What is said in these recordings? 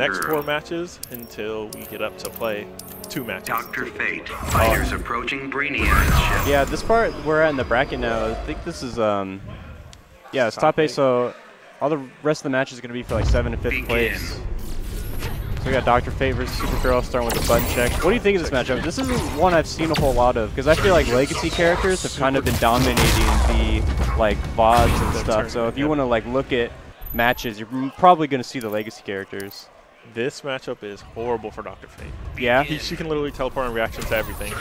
next four matches until we get up to play two matches. Dr. Fate, fighters approaching Brainiac ship. Yeah, this part we're at in the bracket now. I think this is um, yeah, it's top eight. So all the rest of the matches are gonna be for like seven and fifth Begin. place. So we got Dr. Fate versus Supergirl starting with a button check. What do you think of this matchup? This isn't one I've seen a whole lot of because I feel like legacy characters have kind of been dominating the like VODs and stuff. So if you want to like look at matches, you're probably gonna see the legacy characters. This matchup is horrible for Dr. Fate. Yeah, He, she can literally teleport and reaction to everything.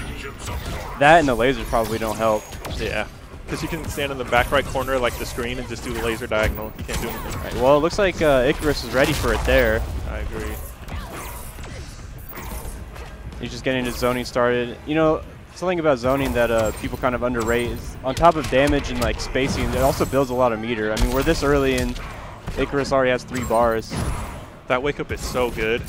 that and the lasers probably don't help. Yeah. Because he can stand in the back right corner like the screen and just do the laser diagonal. He can't do anything. Right, well, it looks like uh, Icarus is ready for it there. I agree. He's just getting his zoning started. You know, something about zoning that uh, people kind of underrate is on top of damage and like spacing, it also builds a lot of meter. I mean, we're this early and Icarus already has three bars. That wake up is so good.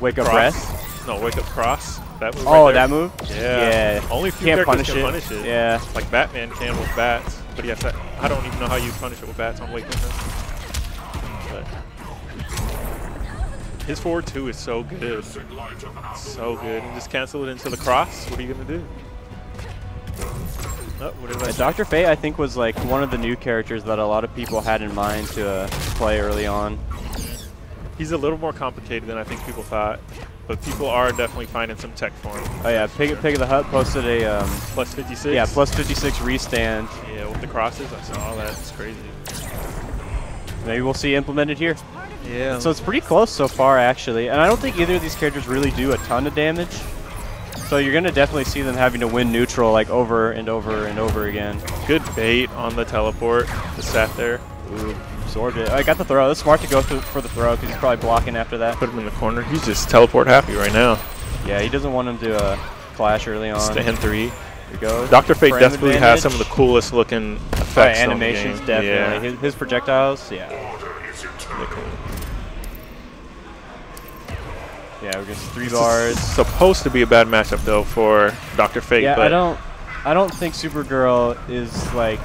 Wake up Cross. breath. No, wake up cross. That move Oh, right that move? Yeah. Yeah. Only few Can't characters punish can it. punish it. Yeah. Like Batman can with bats. But yes, that, I don't even know how you punish it with bats on wake up. But his forward two is so good. So good. And just cancel it into the cross. What are you gonna do? Oh, what Yeah. Dr. Fate, I think, was like one of the new characters that a lot of people had in mind to uh, play early on. He's a little more complicated than I think people thought. But people are definitely finding some tech for him. Oh yeah, Pig, Pig of the Hut posted a um, Plus 56. yeah plus 56 restand. Yeah, with the crosses, I saw that. It's crazy. Maybe we'll see implemented here. Yeah. So it's pretty close so far, actually. And I don't think either of these characters really do a ton of damage. So you're going to definitely see them having to win neutral like over and over and over again. good bait on the teleport. The sat there. Ooh, absorbed it. I got the throw. It's smart to go through for the throw because he's probably blocking after that. Put him in the corner. He's just teleport happy right now. Yeah, he doesn't want him to uh, clash early on. Stand three. There we go. Dr. Fate Frame definitely has some of the coolest looking Oh, effects. on the animations, definitely. Yeah. His, his projectiles, yeah. Cool. Yeah, we're getting three This is bars. supposed to be a bad matchup though for Dr. Fate. Yeah, but I don't, I don't think Supergirl is like,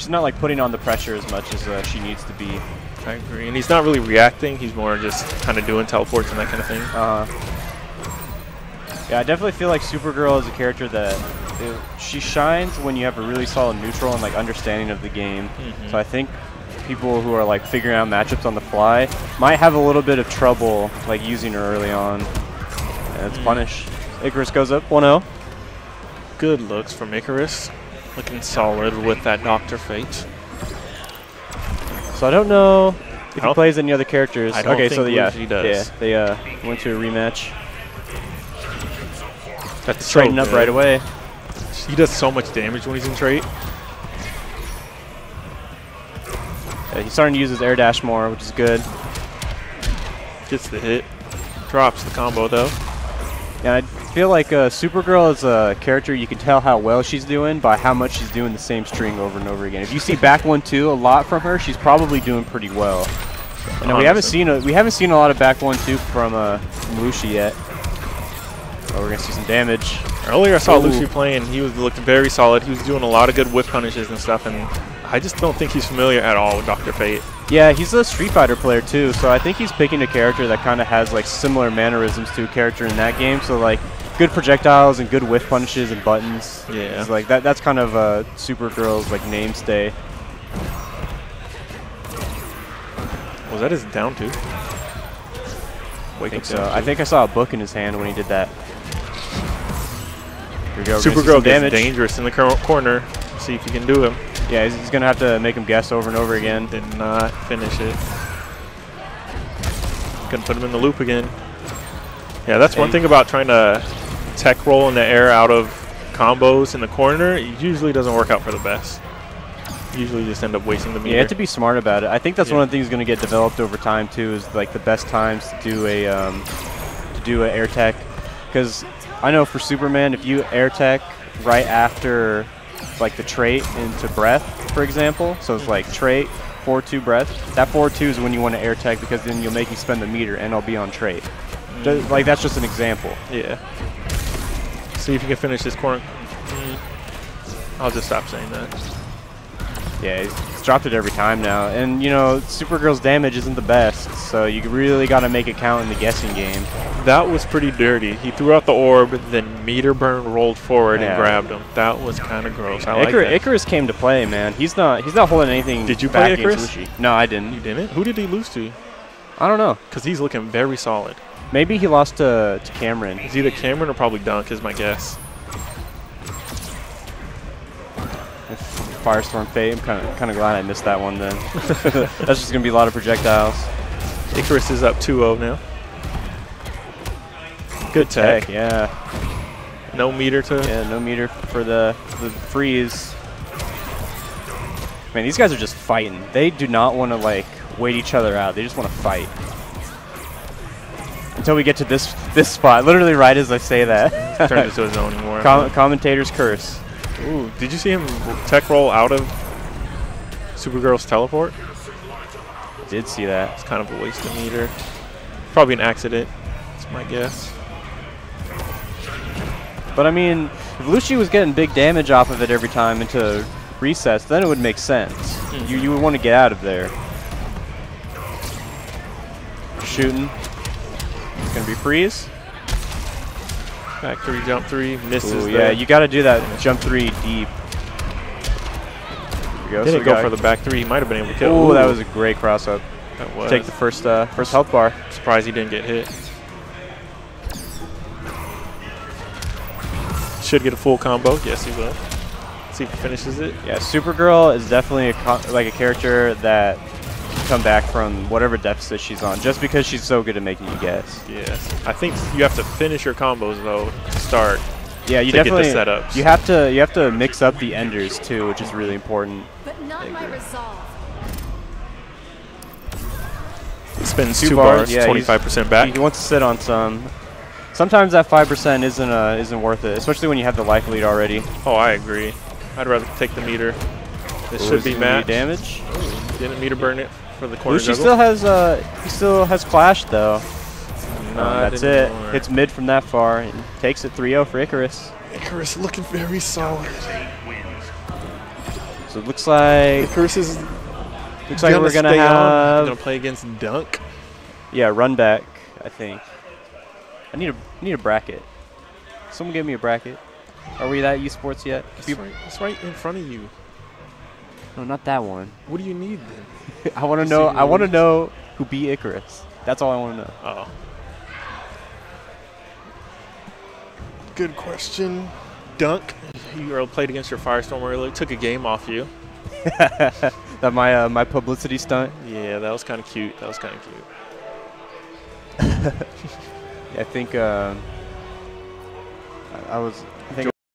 she's not like putting on the pressure as much as uh, she needs to be. I agree. And he's not really reacting. He's more just kind of doing teleports and that kind of thing. Uh, yeah, I definitely feel like Supergirl is a character that it, she shines when you have a really solid neutral and like understanding of the game. Mhm. So I think people who are like figuring out matchups on the fly might have a little bit of trouble like using her early on. And it's Mm. punish. Icarus goes up 1-0. Good looks from Icarus. Looking solid with that Dr. Fate. So I don't know if he don't- plays any other characters. I don't okay, so think yeah, LUEshi does. yeah, they uh, went to a rematch. That's so Straighten up right away. He does so much damage when he's in trait. Yeah, he's starting to use his air dash more, which is good. Gets the hit. Drops the combo though. And I feel like uh, Supergirl is a character you can tell how well she's doing by how much she's doing the same string over and over again. If you see back one two a lot from her, she's probably doing pretty well. Know, we haven't seen a we haven't seen a lot of back one two from uh, Malushi yet. Oh, we're gonna see some damage. Earlier I saw Ooh. LUEshi playing. He was looked very solid. He was doing a lot of good whiff punishes and stuff. And I just don't think he's familiar at all with Dr. Fate. Yeah, he's a Street Fighter player too, so I think he's picking a character that kind of has like similar mannerisms to a character in that game. So like good projectiles and good whiff punches and buttons. Yeah. Like that. That's kind of uh, Supergirl's like namestay. Was that his down two? I think so. down I think I saw a book in his hand when he did that. Here we go. we're gonna see Supergirl gets damage. dangerous in the cor- corner. See if you can do him. Yeah, he's, he's gonna have to make him guess over and over again. Did not finish it. Going to put him in the loop again. Yeah, that's one thing about trying to tech roll in the air out of combos in the corner. It usually doesn't work out for the best. Usually just end up wasting the meter. Yeah, you have to be smart about it. I think that's Yeah. one of the things going to get developed over time too. Is like the best times to do a um, to do an air tech, because I know for Superman, if you air tech right after like the trait into breath, for example, so it's like trait four two breath. That four two is when you want to air tech because then you'll make you spend the meter and it'll be on trait. Ju- Like that's just an example. Yeah. See if you can finish this corner. Mm. I'll just stop saying that. Yeah, he's It's dropped it every time now. And, you know, Supergirl's damage isn't the best, so you really got to make it count in the guessing game. That was pretty dirty. He threw out the orb, then meter burn rolled forward Yeah. and grabbed him. That was kind of gross. I like Icar- that. Icarus came to play, man. He's not he's not holding anything Did you back play Icarus? No, I didn't. You didn't? Who did he lose to? I don't know. Because he's looking very solid. Maybe he lost to, to Cameron. It's either Cameron or probably Dunk is my guess. Firestorm Fate. I'm kind of kind of glad I missed that one then. That's just gonna be a lot of projectiles. Icarus is up 2-0 now. Good tech. Heck, yeah. No meter to. Yeah, no meter for the the freeze. Man, these guys are just fighting. They do not want to like wait each other out. They just want to fight. Until we get to this this spot, literally right as I say that. Turned into a zoning war. Com- commentator's curse. Ooh, did you see him tech roll out of Supergirl's teleport? Did see that. It's kind of a waste of meter. Probably an accident. That's my guess. But I mean, if LUEshi was getting big damage off of it every time into recess, then it would make sense. Hmm. You you would want to get out of there. Shooting. It's gonna be freeze. Back three, jump three, misses. Ooh, yeah, you got to do that jump three deep. There we go. so didn't we go for the back three. He might have been able to kill. Ooh, that was a great cross up. that was. Take the first uh, first health bar. Surprised he didn't get hit. Should get a full combo. Yes, he will. See if he finishes it. Yeah, Supergirl is definitely a like a character that come back from whatever deficit she's on, just because she's so good at making you guess. Yes. I think you have to finish your combos though to start. Yeah, you To get the definitely setups. you have to you have to mix up the enders too, which is really important. But not my resolve. He spends Two two, bars, bars, yeah, 25% back. He wants to sit on some. Sometimes that five percent isn't uh, isn't worth it, especially when you have the life lead already. Oh, I agree. I'd rather take the meter. This Ooh, should be it gonna damage. Didn't meter burn it for the corner LUEshi juggle. still has uh he still has flash though. Not that's anymore. it. Hits mid from that far and takes it 3-0 for Icarus. Icarus looking very solid. Wins. So it looks like Icarus is looks like we're gonna stay on. have gonna play against Dunk. yeah run back. I think. I need a need a bracket. Someone give me a bracket. Are we that esports yet? It's right, it's right in front of you. No, not that one. What do you need then? I want to know. I want to know who beat Icarus. That's all I want to know. Oh. Good question. Dunk, you played against your Firestorm earlier. Took a game off you. that my uh, my publicity stunt. Yeah, that was kind of cute. That was kind of cute. I think uh, I, I was. I think